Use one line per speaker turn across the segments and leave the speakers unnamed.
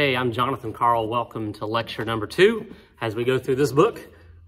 Hey, I'm Jonathan Carl. Welcome to lecture number two. As we go through this book,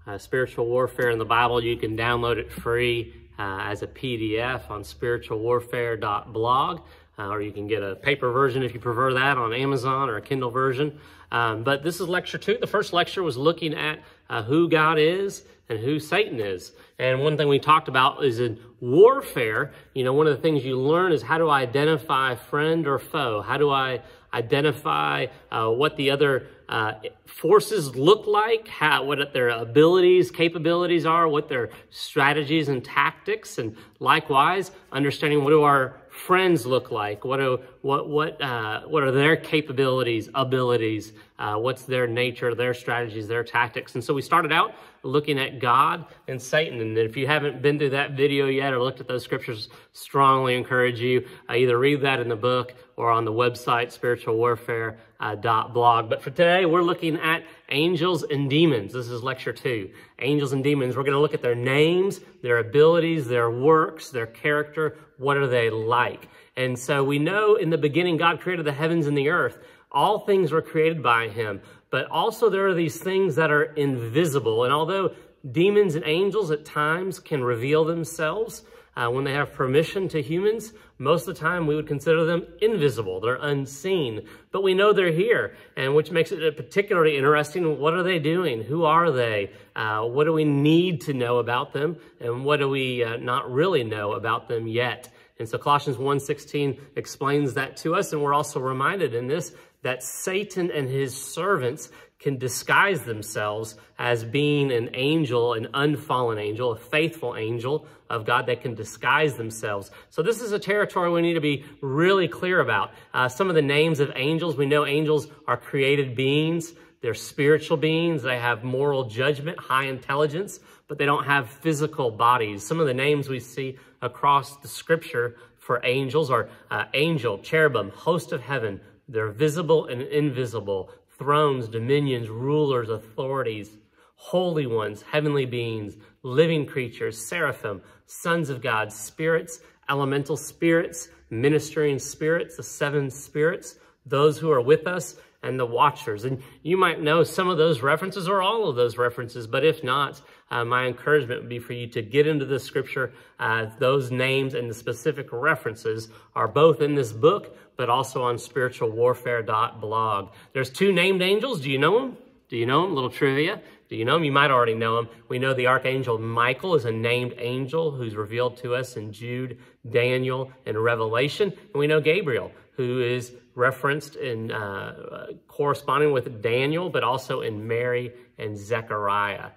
uh, Spiritual Warfare in the Bible, you can download it free uh, as a PDF on spiritualwarfare.blog, uh, or you can get a paper version if you prefer that on Amazon or a Kindle version. Um, but this is lecture two. The first lecture was looking at uh, who God is and who Satan is. And one thing we talked about is in warfare, you know, one of the things you learn is how to identify friend or foe. How do I identify uh, what the other uh, forces look like, how, what their abilities, capabilities are, what their strategies and tactics, and likewise, understanding what do our friends look like, what do, what what uh, what are their capabilities, abilities, uh, what's their nature, their strategies, their tactics, and so we started out looking at God and Satan. And if you haven't been through that video yet or looked at those scriptures, strongly encourage you uh, either read that in the book or on the website spiritualwarfare.blog. But for today, we're looking at angels and demons. This is lecture two. Angels and demons. We're going to look at their names, their abilities, their works, their character. What are they like? And so we know in the beginning, God created the heavens and the earth. All things were created by him. But also there are these things that are invisible. And although demons and angels at times can reveal themselves uh, when they have permission to humans, most of the time we would consider them invisible. They're unseen, but we know they're here, and which makes it particularly interesting. What are they doing? Who are they? Uh, what do we need to know about them? And what do we uh, not really know about them yet? And so Colossians 1.16 explains that to us, and we're also reminded in this that Satan and his servants can disguise themselves as being an angel, an unfallen angel, a faithful angel of God that can disguise themselves. So this is a territory we need to be really clear about. Uh, some of the names of angels, we know angels are created beings. They're spiritual beings. They have moral judgment, high intelligence, but they don't have physical bodies. Some of the names we see across the scripture for angels are uh, angel, cherubim, host of heaven, they're visible and invisible, thrones, dominions, rulers, authorities, holy ones, heavenly beings, living creatures, seraphim, sons of God, spirits, elemental spirits, ministering spirits, the seven spirits, those who are with us, and the watchers. And you might know some of those references or all of those references, but if not, uh, my encouragement would be for you to get into the scripture. Uh, those names and the specific references are both in this book, but also on spiritualwarfare.blog. There's two named angels. Do you know them? Do you know them? Little trivia. Do you know them? You might already know them. We know the archangel Michael is a named angel who's revealed to us in Jude, Daniel, and Revelation. And we know Gabriel, who is referenced in uh, corresponding with Daniel, but also in Mary and Zechariah.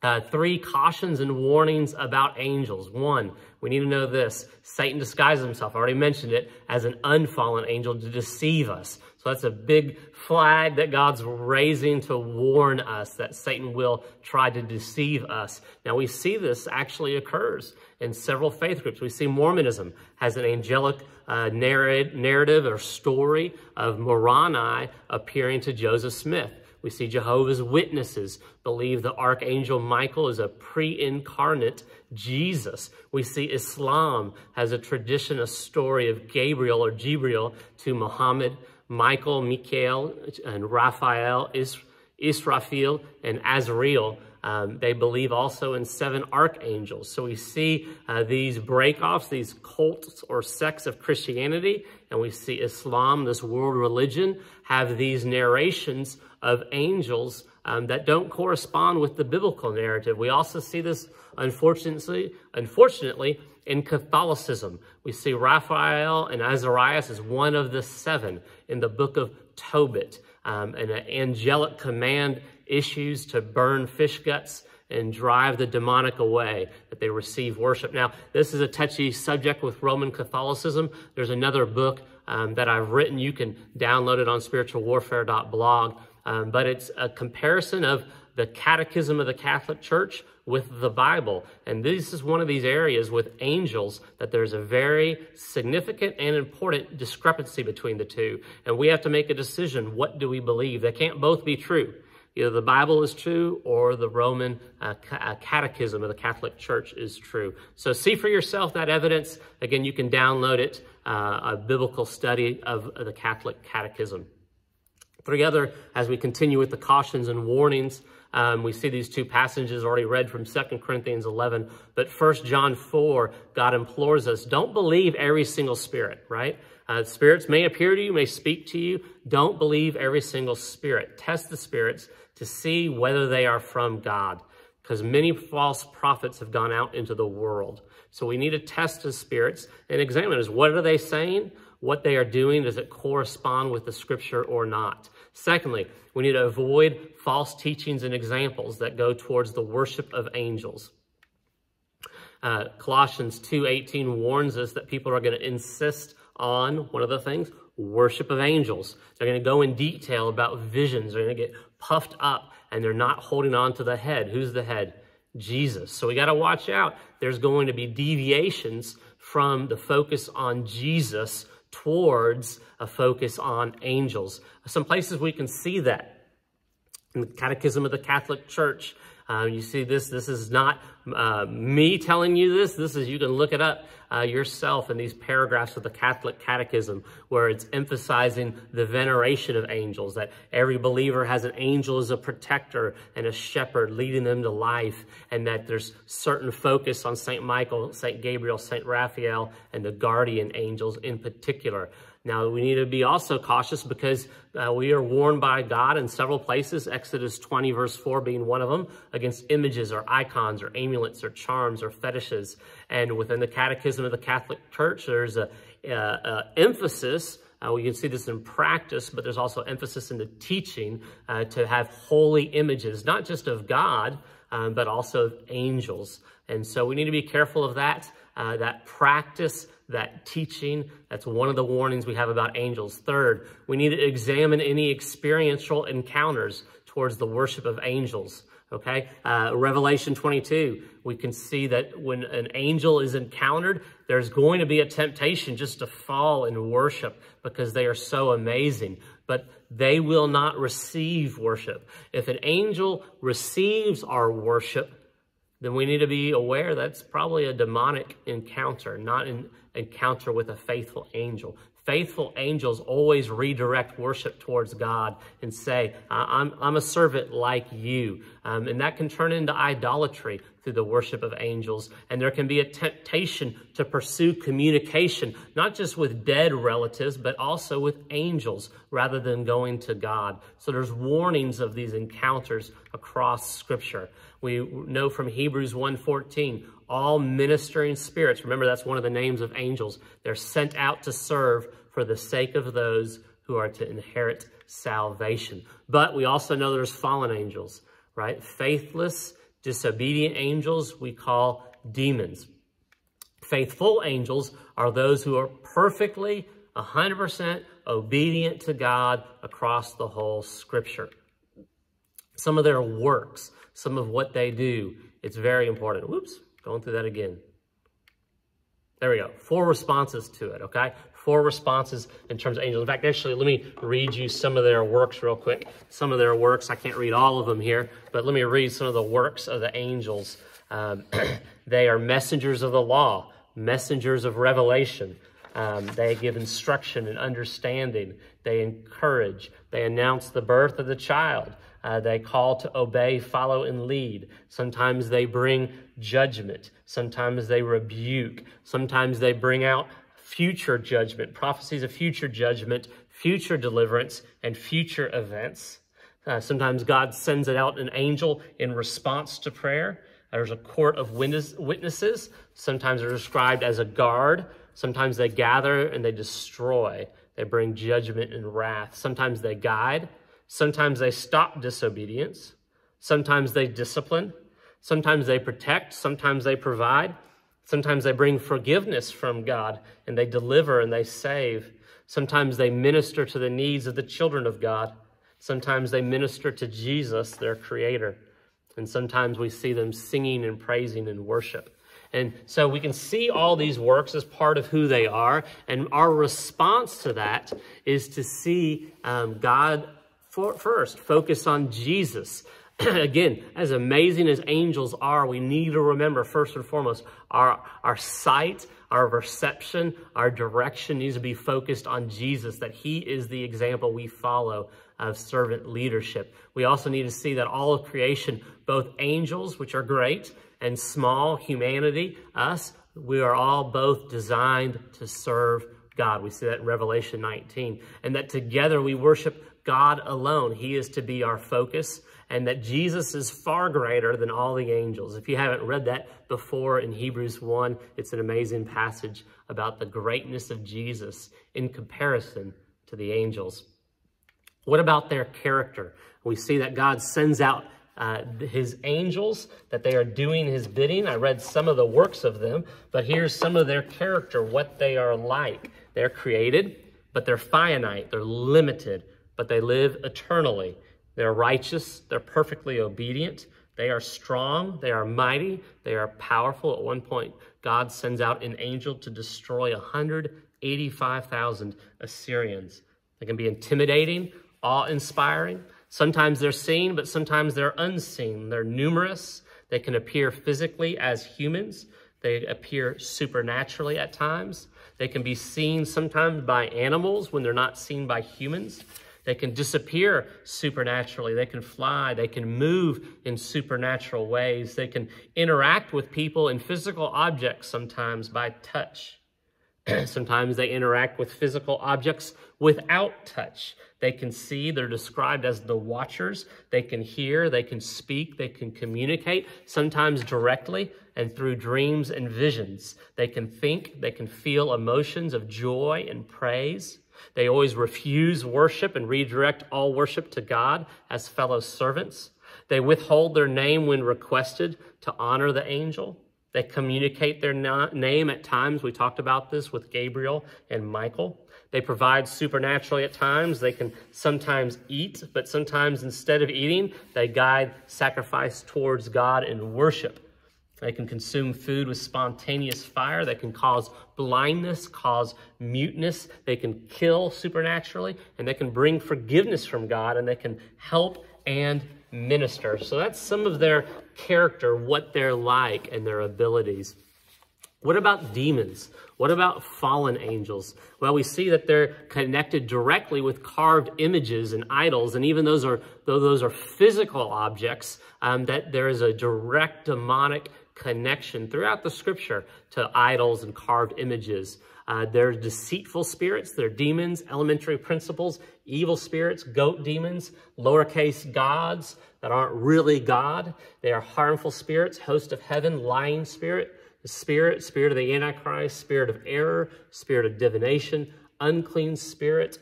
Uh, three cautions and warnings about angels. One, we need to know this. Satan disguises himself, I already mentioned it, as an unfallen angel to deceive us. So that's a big flag that God's raising to warn us that Satan will try to deceive us. Now we see this actually occurs in several faith groups. We see Mormonism has an angelic uh, narrative or story of Moroni appearing to Joseph Smith. We see Jehovah's Witnesses believe the Archangel Michael is a pre-incarnate Jesus. We see Islam has a tradition, a story of Gabriel or Jibril to Muhammad, Michael, Michael, and Raphael, Israfil, and Azrael um, they believe also in seven archangels. So we see uh, these breakoffs, these cults or sects of Christianity, and we see Islam, this world religion, have these narrations of angels um, that don't correspond with the biblical narrative. We also see this, unfortunately, unfortunately, in Catholicism. We see Raphael and Azarias as one of the seven in the book of Tobit. Um, and an angelic command issues to burn fish guts and drive the demonic away, that they receive worship. Now, this is a touchy subject with Roman Catholicism. There's another book um, that I've written. You can download it on spiritualwarfare.blog. Um, but it's a comparison of the Catechism of the Catholic Church with the Bible. And this is one of these areas with angels that there's a very significant and important discrepancy between the two. And we have to make a decision. What do we believe? They can't both be true. Either the Bible is true or the Roman uh, uh, Catechism of the Catholic Church is true. So see for yourself that evidence. Again, you can download it, uh, a biblical study of the Catholic Catechism. Three other, as we continue with the cautions and warnings, um, we see these two passages already read from 2 Corinthians 11, but 1 John 4, God implores us, don't believe every single spirit, right? Uh, spirits may appear to you, may speak to you. Don't believe every single spirit. Test the spirits to see whether they are from God, because many false prophets have gone out into the world. So we need to test the spirits and examine is what are they saying? What they are doing, does it correspond with the scripture or not? Secondly, we need to avoid false teachings and examples that go towards the worship of angels. Uh, Colossians 2.18 warns us that people are going to insist on, one of the things, worship of angels. They're going to go in detail about visions. They're going to get puffed up, and they're not holding on to the head. Who's the head? Jesus. So we got to watch out. There's going to be deviations from the focus on Jesus towards a focus on angels. Some places we can see that. In the Catechism of the Catholic Church, uh, you see this, this is not uh, me telling you this. This is, you can look it up uh, yourself in these paragraphs of the Catholic Catechism where it's emphasizing the veneration of angels, that every believer has an angel as a protector and a shepherd leading them to life, and that there's certain focus on St. Michael, St. Gabriel, St. Raphael, and the guardian angels in particular. Now, we need to be also cautious because uh, we are warned by God in several places, Exodus 20, verse 4 being one of them, against images or icons or amulets or charms or fetishes. And within the Catechism of the Catholic Church, there's a, a, a emphasis uh, we can see this in practice, but there's also emphasis in the teaching uh, to have holy images, not just of God, um, but also of angels. And so we need to be careful of that, uh, that practice that teaching. That's one of the warnings we have about angels. Third, we need to examine any experiential encounters towards the worship of angels. Okay, uh, Revelation 22, we can see that when an angel is encountered, there's going to be a temptation just to fall in worship because they are so amazing. But they will not receive worship. If an angel receives our worship, then we need to be aware that's probably a demonic encounter, not an encounter with a faithful angel. Faithful angels always redirect worship towards God and say, I'm, I'm a servant like you. Um, and that can turn into idolatry through the worship of angels. And there can be a temptation to pursue communication, not just with dead relatives, but also with angels rather than going to God. So there's warnings of these encounters across Scripture. We know from Hebrews 1.14, all ministering spirits, remember that's one of the names of angels, they're sent out to serve for the sake of those who are to inherit salvation. But we also know there's fallen angels, right? Faithless, disobedient angels we call demons. Faithful angels are those who are perfectly, 100% obedient to God across the whole scripture. Some of their works, some of what they do, it's very important. Whoops, going through that again. There we go. Four responses to it, okay? Four responses in terms of angels. In fact, actually, let me read you some of their works real quick. Some of their works, I can't read all of them here, but let me read some of the works of the angels. Um, they are messengers of the law, messengers of revelation. Um, they give instruction and understanding. They encourage. They announce the birth of the child. Uh, they call to obey, follow, and lead. Sometimes they bring judgment. Sometimes they rebuke. Sometimes they bring out future judgment, prophecies of future judgment, future deliverance, and future events. Uh, sometimes God sends it out an angel in response to prayer. There's a court of witnesses. Sometimes they're described as a guard. Sometimes they gather and they destroy. They bring judgment and wrath. Sometimes they guide. Sometimes they stop disobedience. Sometimes they discipline. Sometimes they protect. Sometimes they provide. Sometimes they bring forgiveness from God and they deliver and they save. Sometimes they minister to the needs of the children of God. Sometimes they minister to Jesus, their creator. And sometimes we see them singing and praising and worship. And so we can see all these works as part of who they are. And our response to that is to see um, God for, first, focus on Jesus. again, as amazing as angels are, we need to remember first and foremost, our, our sight, our perception, our direction needs to be focused on Jesus, that he is the example we follow of servant leadership. We also need to see that all of creation, both angels, which are great, and small humanity, us, we are all both designed to serve God. We see that in Revelation 19. And that together we worship God alone. He is to be our focus and that Jesus is far greater than all the angels. If you haven't read that before in Hebrews 1, it's an amazing passage about the greatness of Jesus in comparison to the angels. What about their character? We see that God sends out uh, his angels, that they are doing his bidding. I read some of the works of them, but here's some of their character, what they are like. They're created, but they're finite, they're limited, but they live eternally. They're righteous, they're perfectly obedient, they are strong, they are mighty, they are powerful. At one point, God sends out an angel to destroy 185,000 Assyrians. They can be intimidating, awe-inspiring. Sometimes they're seen, but sometimes they're unseen. They're numerous. They can appear physically as humans. They appear supernaturally at times. They can be seen sometimes by animals when they're not seen by humans. They can disappear supernaturally. They can fly. They can move in supernatural ways. They can interact with people and physical objects sometimes by touch. sometimes they interact with physical objects without touch. They can see, they're described as the watchers. They can hear, they can speak, they can communicate, sometimes directly and through dreams and visions. They can think, they can feel emotions of joy and praise. They always refuse worship and redirect all worship to God as fellow servants. They withhold their name when requested to honor the angel. They communicate their name at times. We talked about this with Gabriel and Michael. They provide supernaturally at times. They can sometimes eat, but sometimes instead of eating, they guide sacrifice towards God in worship. They can consume food with spontaneous fire. They can cause blindness, cause muteness. They can kill supernaturally, and they can bring forgiveness from God, and they can help and minister. So that's some of their character, what they're like, and their abilities. What about demons? What about fallen angels? Well, we see that they're connected directly with carved images and idols, and even those are though those are physical objects, um, that there is a direct demonic connection throughout the scripture to idols and carved images. Uh, they're deceitful spirits, they're demons, elementary principles, evil spirits, goat demons, lowercase gods that aren't really God. They are harmful spirits, host of heaven, lying spirit, spirit, spirit of the Antichrist, spirit of error, spirit of divination, unclean spirit,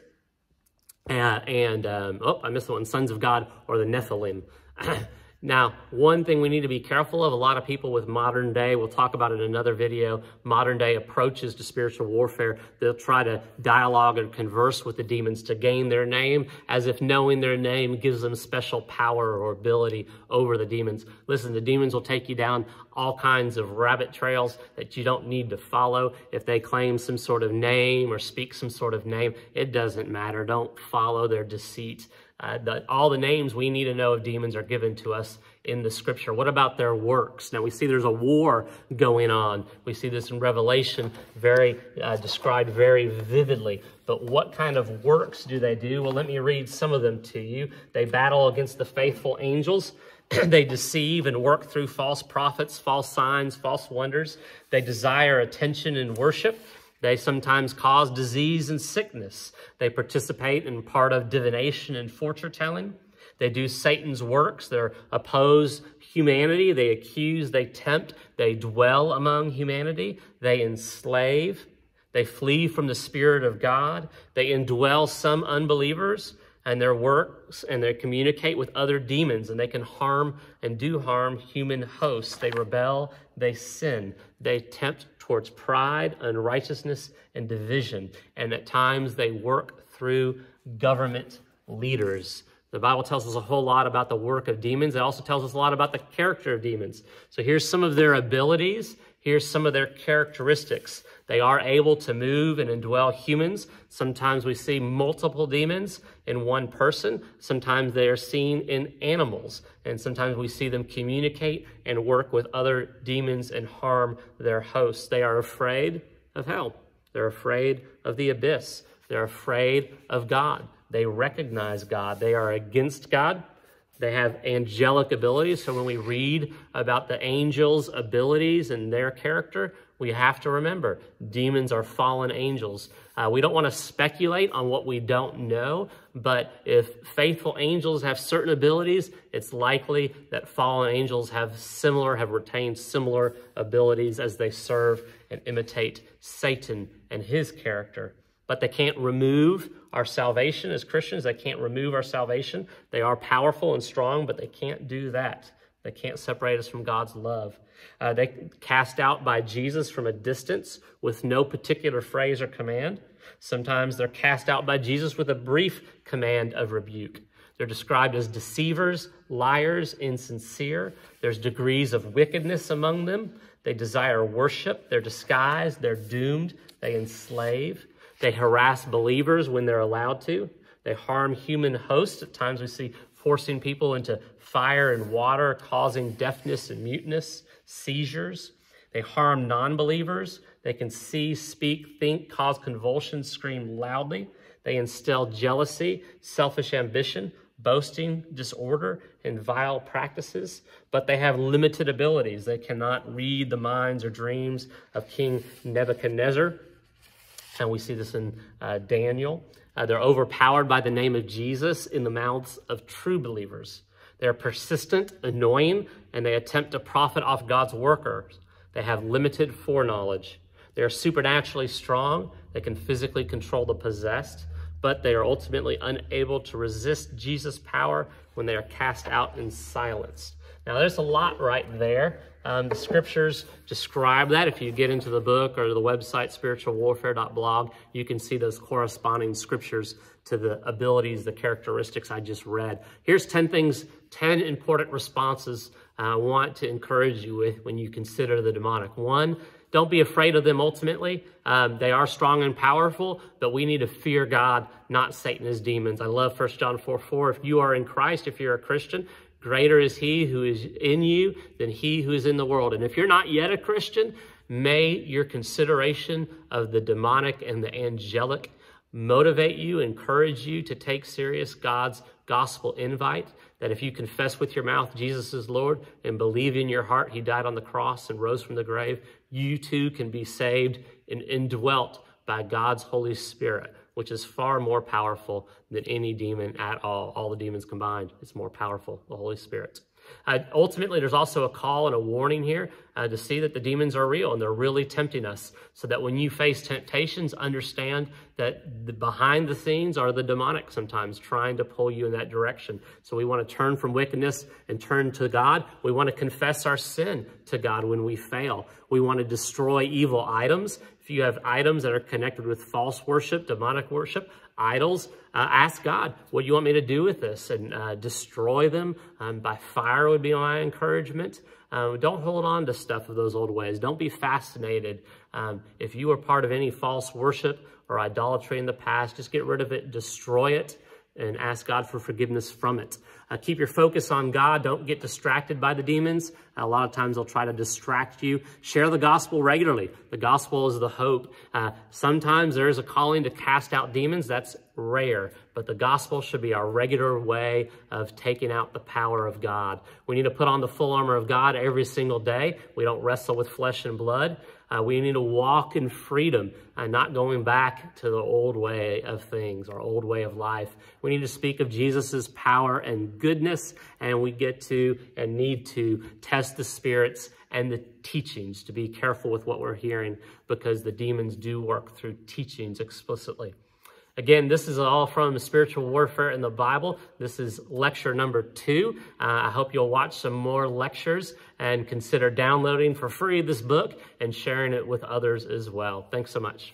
uh, and, um, oh, I missed the one, sons of God or the Nephilim. Now, one thing we need to be careful of, a lot of people with modern day, we'll talk about in another video, modern day approaches to spiritual warfare, they'll try to dialogue and converse with the demons to gain their name, as if knowing their name gives them special power or ability over the demons. Listen, the demons will take you down all kinds of rabbit trails that you don't need to follow. If they claim some sort of name or speak some sort of name, it doesn't matter. Don't follow their deceit. Uh, the, all the names we need to know of demons are given to us in the scripture. What about their works? Now we see there's a war going on. We see this in Revelation very uh, described very vividly. But what kind of works do they do? Well, let me read some of them to you. They battle against the faithful angels. they deceive and work through false prophets, false signs, false wonders. They desire attention and worship. They sometimes cause disease and sickness. They participate in part of divination and fortune telling. They do Satan's works. They oppose humanity. They accuse, they tempt, they dwell among humanity. They enslave. They flee from the Spirit of God. They indwell some unbelievers and their works, and they communicate with other demons, and they can harm and do harm human hosts. They rebel, they sin, they tempt towards pride, unrighteousness, and division. And at times they work through government leaders. The Bible tells us a whole lot about the work of demons. It also tells us a lot about the character of demons. So here's some of their abilities. Here's some of their characteristics. They are able to move and indwell humans. Sometimes we see multiple demons in one person. Sometimes they are seen in animals. And sometimes we see them communicate and work with other demons and harm their hosts. They are afraid of hell. They're afraid of the abyss. They're afraid of God. They recognize God. They are against God. They have angelic abilities. So when we read about the angels' abilities and their character, we have to remember demons are fallen angels. Uh, we don't want to speculate on what we don't know, but if faithful angels have certain abilities, it's likely that fallen angels have similar, have retained similar abilities as they serve and imitate Satan and his character. But they can't remove our salvation as Christians. They can't remove our salvation. They are powerful and strong, but they can't do that. They can't separate us from God's love. Uh, they cast out by Jesus from a distance with no particular phrase or command. Sometimes they're cast out by Jesus with a brief command of rebuke. They're described as deceivers, liars, insincere. There's degrees of wickedness among them. They desire worship. They're disguised. They're doomed. They enslave. They harass believers when they're allowed to. They harm human hosts. At times we see forcing people into fire and water, causing deafness and muteness, seizures. They harm non believers. They can see, speak, think, cause convulsions, scream loudly. They instill jealousy, selfish ambition, boasting, disorder, and vile practices. But they have limited abilities. They cannot read the minds or dreams of King Nebuchadnezzar. And we see this in uh, Daniel. Uh, they're overpowered by the name of Jesus in the mouths of true believers. They're persistent, annoying, and they attempt to profit off God's workers. They have limited foreknowledge. They are supernaturally strong. They can physically control the possessed, but they are ultimately unable to resist Jesus' power when they are cast out and silenced. Now, there's a lot right there. Um, the scriptures describe that. If you get into the book or the website, spiritualwarfare.blog, you can see those corresponding scriptures to the abilities, the characteristics I just read. Here's 10 things, 10 important responses uh, I want to encourage you with when you consider the demonic. One, don't be afraid of them ultimately. Um, they are strong and powerful, but we need to fear God, not Satan as demons. I love 1 John 4 4. If you are in Christ, if you're a Christian, Greater is he who is in you than he who is in the world. And if you're not yet a Christian, may your consideration of the demonic and the angelic motivate you, encourage you to take serious God's gospel invite. That if you confess with your mouth Jesus is Lord and believe in your heart he died on the cross and rose from the grave, you too can be saved and indwelt by God's Holy Spirit which is far more powerful than any demon at all. All the demons combined, it's more powerful, the Holy Spirit. Uh, ultimately, there's also a call and a warning here uh, to see that the demons are real and they're really tempting us. So that when you face temptations, understand that the, behind the scenes are the demonic sometimes trying to pull you in that direction. So we want to turn from wickedness and turn to God. We want to confess our sin to God when we fail. We want to destroy evil items if you have items that are connected with false worship, demonic worship, idols, uh, ask God, what do you want me to do with this? And uh, destroy them um, by fire would be my encouragement. Um, don't hold on to stuff of those old ways. Don't be fascinated. Um, if you were part of any false worship or idolatry in the past, just get rid of it, destroy it, and ask God for forgiveness from it. Uh, keep your focus on God. Don't get distracted by the demons. A lot of times they'll try to distract you. Share the gospel regularly. The gospel is the hope. Uh, sometimes there is a calling to cast out demons. That's rare, but the gospel should be our regular way of taking out the power of God. We need to put on the full armor of God every single day. We don't wrestle with flesh and blood. Uh, we need to walk in freedom and not going back to the old way of things, our old way of life. We need to speak of Jesus's power and goodness, and we get to and need to test the spirits and the teachings to be careful with what we're hearing because the demons do work through teachings explicitly. Again, this is all from Spiritual Warfare in the Bible. This is lecture number two. Uh, I hope you'll watch some more lectures and consider downloading for free this book and sharing it with others as well. Thanks so much.